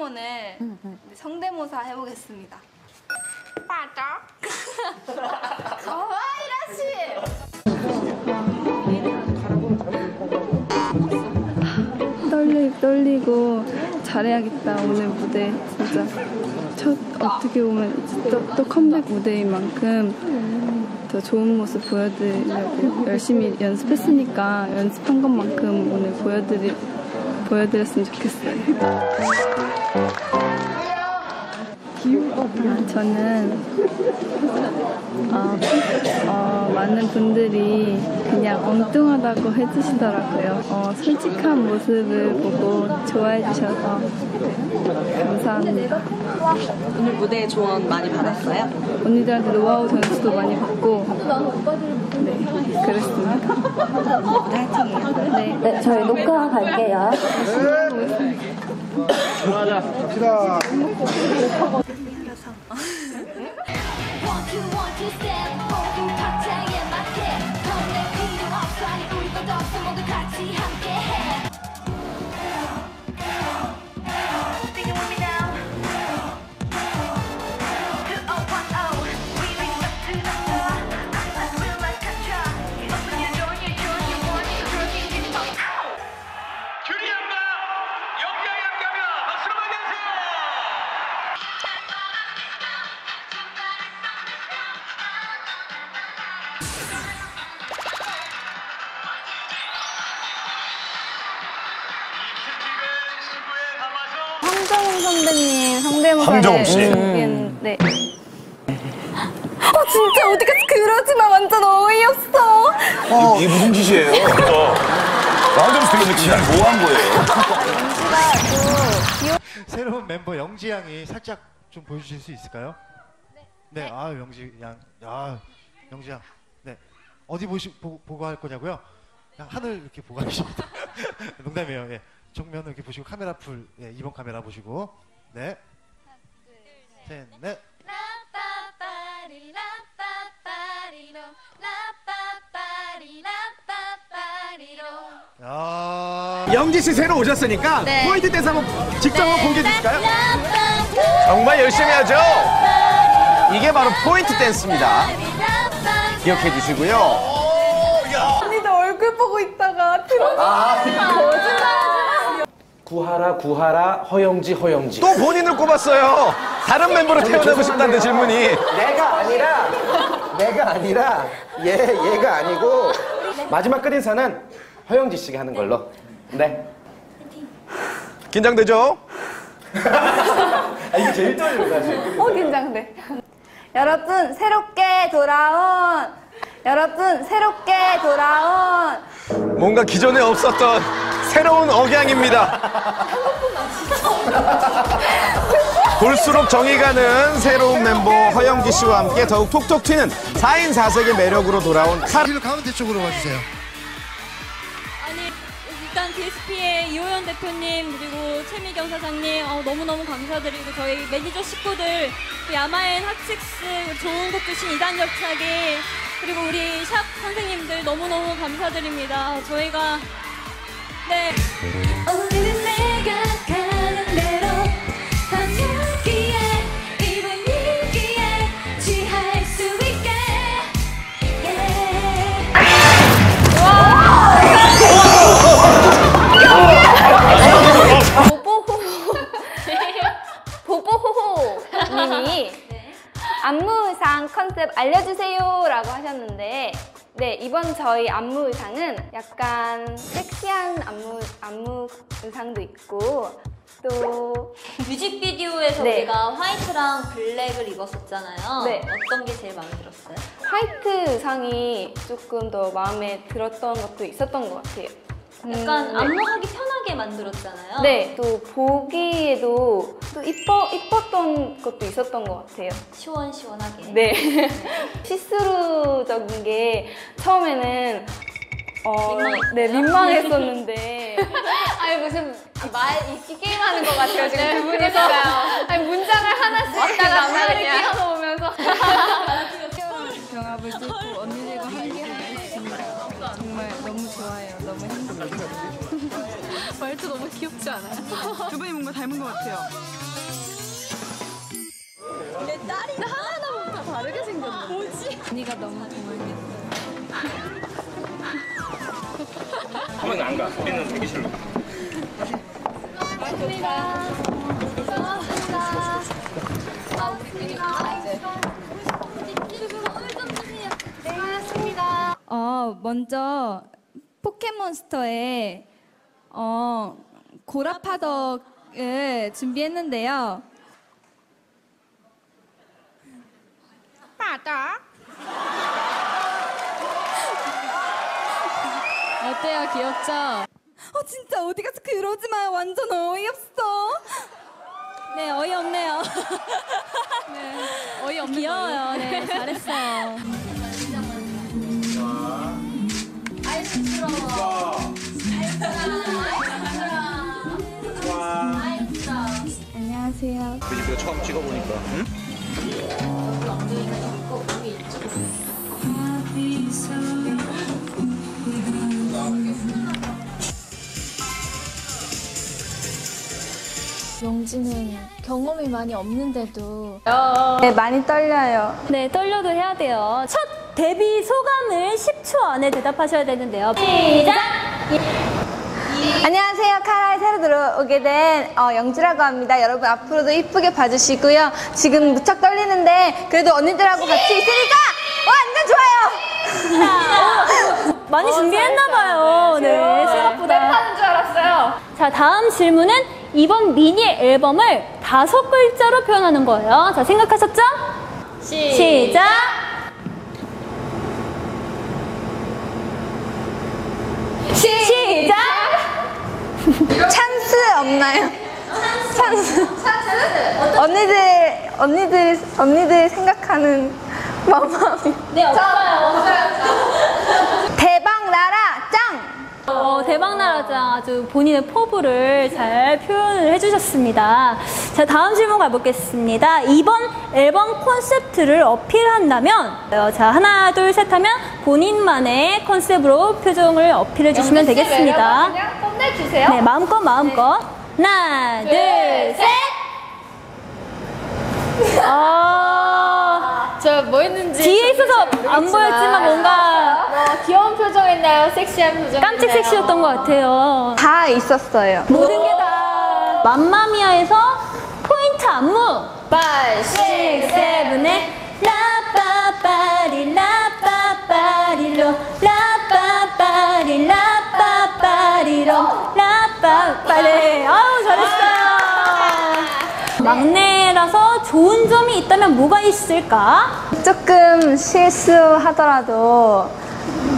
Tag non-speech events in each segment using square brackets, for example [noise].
질문을 성대모사 해보겠습니다. 맞아? 가와이라 씨. 떨리, 떨리고 잘해야겠다 오늘 무대 진짜 첫 어떻게 보면 또, 또 컴백 무대인 만큼 더 좋은 모습 보여드리려고 열심히 연습했으니까 연습한 것만큼 오늘 보여드리, 보여드렸으면 좋겠어요. 아, 저는 어, 어, 많은 분들이 그냥 엉뚱하다고 해주시더라고요. 어, 솔직한 모습을 보고 좋아해 주셔서 감사합니다. 오늘 무대에 조언 많이 받았어요? 언니들한테 노하우 전수도 많이 받고 네, 그랬습니다. [laughs] 네. 네, 저희 녹화 갈게요. One, 황정음 선배님 성대모사를 황정음 씨. 준비했는데 어 진짜 어디까지 그러지 마 완전 어이없어 이게 무슨 짓이에요? 완전 스테이지 지난 뭐한 거예요? 새로운 멤버 영지 양이 살짝 좀 보여주실 수 있을까요? 네. 아 영지 양, 아 영지 양, 네 어디 보시 보, 보고 할 거냐고요? 그냥 하늘 이렇게 보고 하십니다. [laughs] 농담이에요. 예. 정면을 이렇게 보시고 카메라 full, 예, 2번 카메라 보시고, 네. 셋, 넷. 아, 영지 씨 새로 오셨으니까 포인트 댄스 한번 직접 한번 공개해 주실까요? 정말 열심히 하죠. 이게 바로 포인트 댄스입니다. 기억해 주시고요. 언니들 얼굴 보고 있다가 들어 구하라 구하라 허영지 허영지. 또 본인을 꼽았어요. 다른 멤버로 태어나고 싶다는 질문이. 내가 아니라 내가 아니라 얘 얘가 아니고. 마지막 끝인사는 허영지 씨가 하는 걸로. 네. 긴장되죠? 아, 이게 제일 떨려요 사실. 어 긴장돼. 여러분 새롭게 돌아온 여러분 새롭게 돌아온 뭔가 기존에 없었던 새로운 억양입니다. 볼수록 정이 가는 새로운 멤버 허영지 씨와 함께 더욱 톡톡 튀는 4인 4색의 매력으로 돌아온 카라. 뒤로 가운데 쪽으로 와주세요. 아니 일단 DSP의 이호연 대표님 그리고 최미경 사장님 어, 너무너무 감사드리고 저희 매니저 식구들 또 야마엔 핫식스 좋은 곡 주신 이단 열차기 그리고 우리 샵 선생님들 너무너무 감사드립니다. 저희가 네. 오늘은 내가 가는 대로 밤여기에 이번 일기에 취할 수 있게. yeah. 보보호호. 님이 안무 의상 컨셉 알려주세요 저희 안무 의상은 약간 섹시한 안무 안무 의상도 있고 또 [laughs] 뮤직비디오에서 네. 우리가 화이트랑 블랙을 입었었잖아요. 네. 어떤 게 제일 마음에 들었어요? 화이트 의상이 조금 더 마음에 들었던 것도 있었던 것 같아요. 약간 음, 네. 안무하기 편하게 만들었잖아요. 네, 또 보기에도 또 이뻐 이뻤던 것도 있었던 것 같아요. 시원시원하게. 네. [laughs] 시스루적인 게 처음에는 어, 민망했어요? 네, 민망했었는데. [laughs] 아니 무슨 말 읽기 게임 하는 것 같아요 지금 두 분이서. 아니 문장을 하나씩 왔다가 낱말을 말이야. 끼워놓으면서. 경합을 뚫고 [laughs] 말투 너무 귀엽지 않아요? 두 분이 뭔가 닮은 것 같아요. 내 딸이 하나하나 보면 다 다르게 생겼네. 뭐지? 언니가 너무 고mar겠어. 하면 안 가. 우리는 대기실로. 아, 우리끼리 가, 이제. 네, 알았습니다. 어, 먼저 포켓몬스터의 어, 고라파덕을 준비했는데요. 파덕. 어때요? 귀엽죠? 어, 진짜 어디 가서 그러지 마. 완전 어이없어. 네, 어이없네요. 네, 어이없는 귀여워요. 네, 잘했어요. 안녕하세요. 그지 처음 찍어보니까. 응? 영지는 경험이 많이 없는데도 네, 많이 떨려요. 네, 떨려도 해야 돼요. 첫 데뷔 소감을 10초 안에 대답하셔야 되는데요. 시작! 안녕하세요. 카라에 새로 들어오게 된 어, 영주라고 합니다. 여러분 앞으로도 이쁘게 봐주시고요. 지금 무척 떨리는데 그래도 언니들하고 같이 있으니까 완전 좋아요. [laughs] 많이 준비했나봐요. 네, 생각보다. 하는 줄 알았어요. 자, 다음 질문은 이번 미니 앨범을 다섯 글자로 표현하는 거예요. 자, 생각하셨죠? 시작! 시작! 찬스 없나요? 찬스. 언니들 언니들 언니들 생각하는 마음이. 네, 없어요. 대박 나라 짱. 어, 대박 나라장 아주 본인의 포부를 잘 표현을 해주셨습니다. 자, 다음 질문 가보겠습니다. 이번 앨범 콘셉트를 어필한다면, 어, 자, 하나, 둘, 셋 하면 본인만의 컨셉으로 표정을 어필해 주시면 되겠습니다. 매력을 그냥 뽐내 주세요. 네, 마음껏, 마음껏. 하나, 둘, 셋! 아, [laughs] 저뭐 했는지 뒤에 있어서 안 보였지만 뭔가 뭐 귀여운 표정했나요? 섹시한 표정? 깜찍 섹시였던 것 같아요. 다 있었어요. 모든 게 다 맘마미아에서 포인트 안무 5, 6, 7의 라 라빠빠리 아우 잘했어요 막내라서 좋은 점이 있다면 뭐가 있을까? 조금 실수하더라도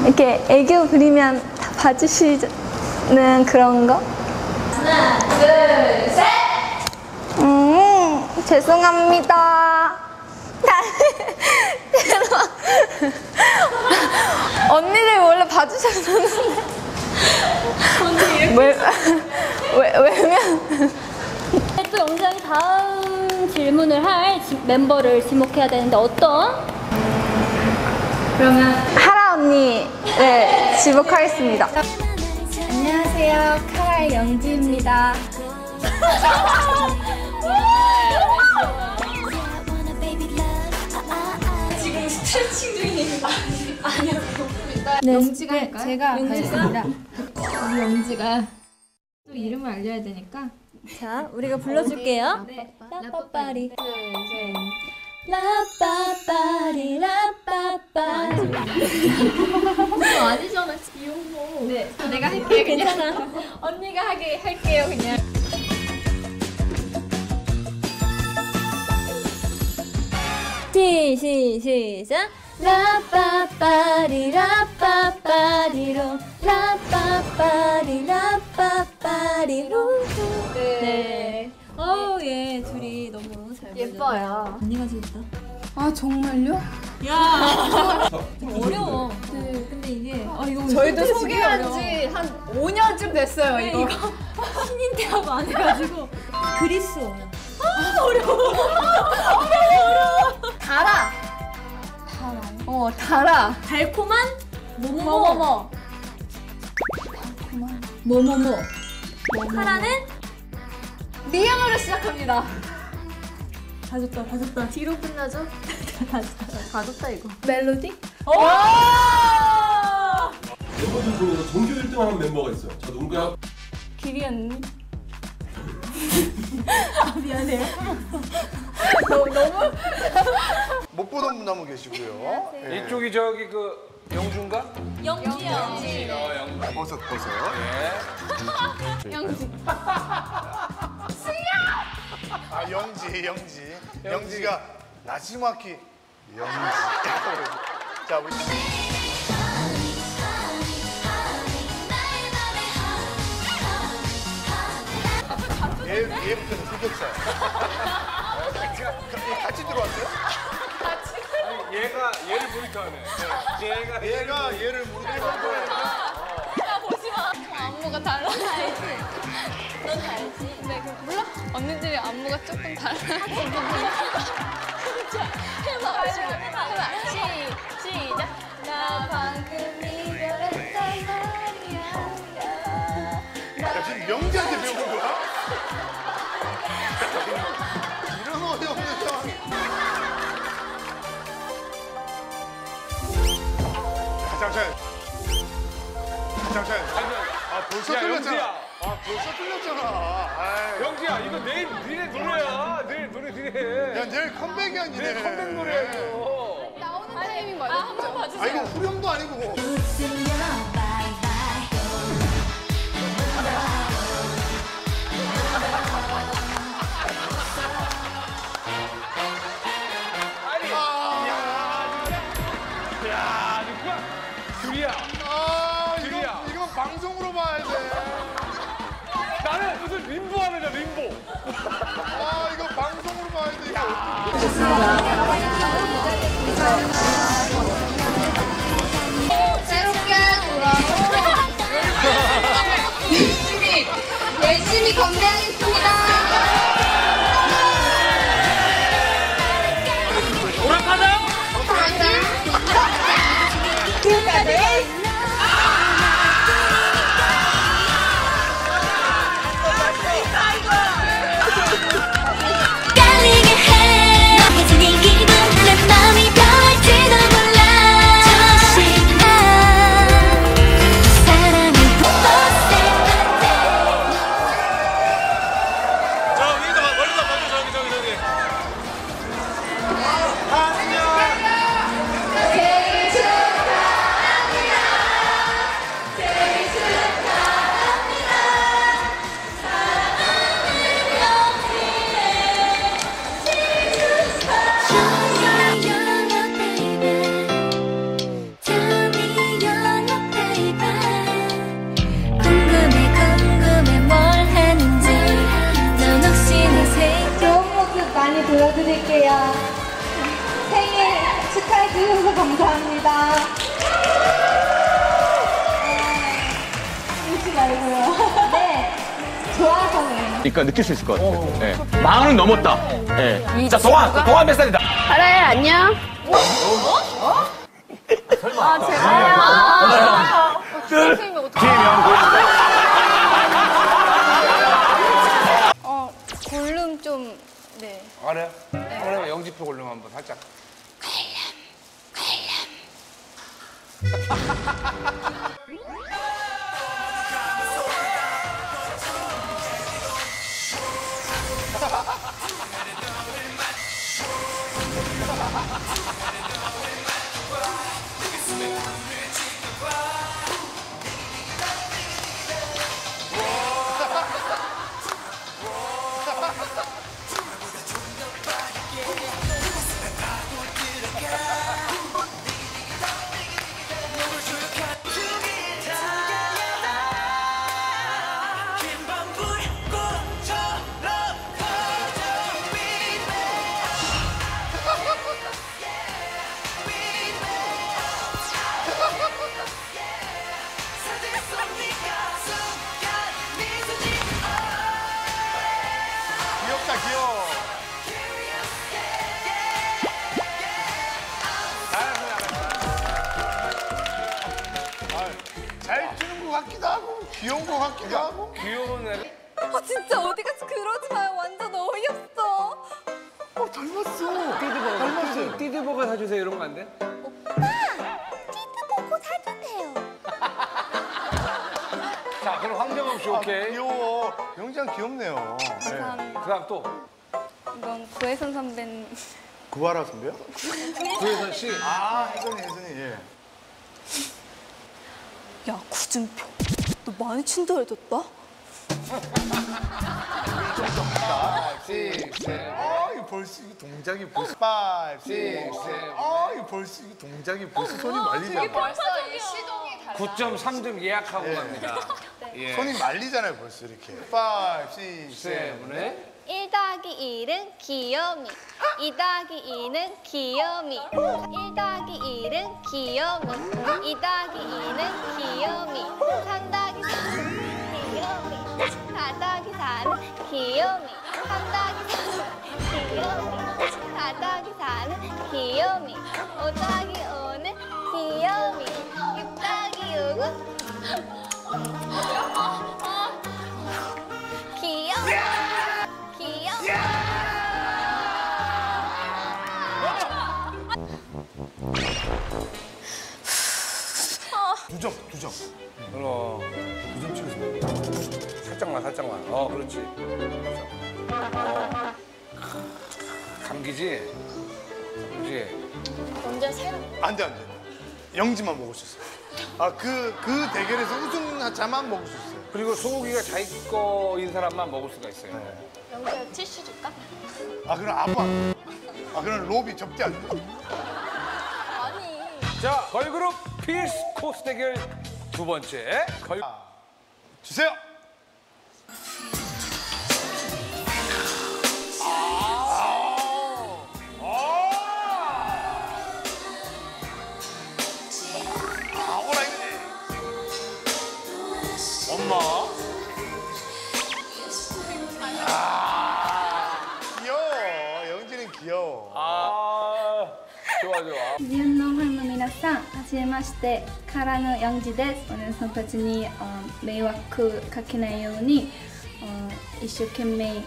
이렇게 애교 부리면 다 봐주시는 그런 거? 하나, 둘, 셋. 음, 죄송합니다. 죄송. 언니들 원래 봐주셨었는데. 왜, 왜, 왜면. 네, 또 영상이 다음 질문을 할 지- 멤버를 지목해야 되는데 어떤? 그러면 하라 언니를 지목하겠습니다. 안녕하세요. 카라의 영지입니다. 지금 스트레칭 중이니까 네, 영지가 할까요? 제가 하겠습니다. 우리 영지가 또 이름을 알려야 되니까. 자, 우리가 불러줄게요. 라빠빠리. 라빠빠리 라빠빠리. 아니잖아, 이용호. 네, 내가 할게요, 그냥. 괜찮아. 언니가 하게 할게요, 그냥. 시, 시, 시작. 라빠빠리 라빠빠리로 라빠빠리 라빠빠리로 예뻐요. 언니가 진짜. 아, 정말요? 야, 어려워. 네, 근데 이게 아 이거 저희도 소개한 어려워. 지한 5년쯤 됐어요, 네, 이거. 신인 대학 안 해가지고 그리스어요. 달아. 어, 달아. 달콤한 뭐뭐뭐. 뭐뭐뭐. 뭐뭐뭐. 카라는 미양으로 시작합니다. 다 줬다, 다 줬다. 뒤로 끝나죠? 다 줬다. 다 줬다 이거. 멜로디? 멤버들 중에서 전교 1등 하는 멤버가 있어요. 자, 누군가요? 기리 언니. [laughs] 아, 미안해요. [laughs] 너무, 너무. [laughs] 못 보던 분 한 분 계시고요. 예. 이쪽이 저기 그 영주인가? 영지, 영지. 어, 영지. 버섯 버섯. 예. 영지. 아 영지 영지 영지가 나지막히 영지. 자 우리 얘 얘부터는 흑역사야. 같이 들어왔어요? 아니, 얘가 얘를 모니터하네. 얘가 얘가 얘를 모니터하고. 안무가 달라. 알지? 넌 알지? 네, 그 몰라? 언니들이 안무가 조금 달라. 진짜 해봐. 해봐. 해봐. 시 시작. 나 방금 이별했단 말이야. 야 지금 영지한테 배운 거야? 이런 어이없는 상황이. 잠시만. 잠시만. 아 벌써 야, 틀렸잖아. 영지야. 아 벌써 틀렸잖아. 아이. 영지야, 이거 내일 니네 노래야. 내일 노래 니네. 야 내일 컴백이야 니네. 내일 컴백 노래야 이거. 나오는 타이밍 맞아. 아, 한번 봐주세요. 아 이거 후렴도 아니고. 축하해 주셔서 감사합니다. 네, 웃지 말고요. [laughs] 네, 좋아서는. 그러니까 느낄 수 있을 것 같아요. 예. 마흔은 넘었다. 예. 자, 동안, 동안 몇 살이다? 그래, 안녕. 아, 제가요? 아, 선생님이 어떻게. 어, 볼륨 좀, 네. 그래? 그러면 영지표 올리면 한번 살짝. ハハハハ! 닮았어. 띠드버거. 닮았어요. 띠드버거 사주세요 이런 거 안 돼? 보고 사주세요. 자 그럼 황정음 씨 오케이. 귀여워. 영장 귀엽네요. 감사합니다. 그다음 또 이건 구혜선 선배님. 구하라 선배요? 구혜선 씨. 아 혜선이 혜선이 예. 야 구준표, 너 많이 친절해졌다. 아, 이거 벌써 이거 동작이 벌써 5, 6, 7. 아, 벌써 이거 동작이 벌써 손이 말리잖아. 벌써 이 시동이 달라. 9.3점 예약하고 예. 갑니다. [laughs] 예. 손이 말리잖아요, 벌써 이렇게. 5, 6, 7. 때문에 1 더하기 1은 귀요미 2 더하기 2는 귀요미 1 더하기 1은 귀요미 2 더하기 2는 귀요미 3 더하기 4는 귀요미 4 더하기 4는 귀요미 4 더하기 4는 귀요미 5 더하기 5는 귀요미 6 더하기 6은 귀요미 귀여워. 두 점, 두 점. 어. 두점 찍으세요. 살짝만 살짝만. 어 그렇지. 어. 감기지. 그렇지. 먼저 새로. 안 돼, 안 돼. 영지만 먹을 수 있어요. 아, 그, 그 대결에서 우승자만 먹을 수 있어요. 그리고 소고기가 자기 거인 사람만 먹을 수가 있어요. 영주야 티슈 줄까? 아, 그럼 아빠. 아, 그럼 로비 접대 안 돼. 자 걸그룹 필수 코스 대결 두 번째 걸. 주세요. 아, 귀여워. 영진은 귀여워. 아 좋아 좋아. ビアンのファンの皆さん、はじめまして、からのヤンジです。お姉さんたちにあ迷惑かけないようにあ一生懸命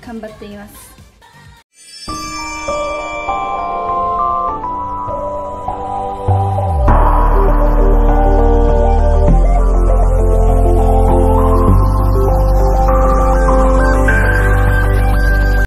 頑張っています。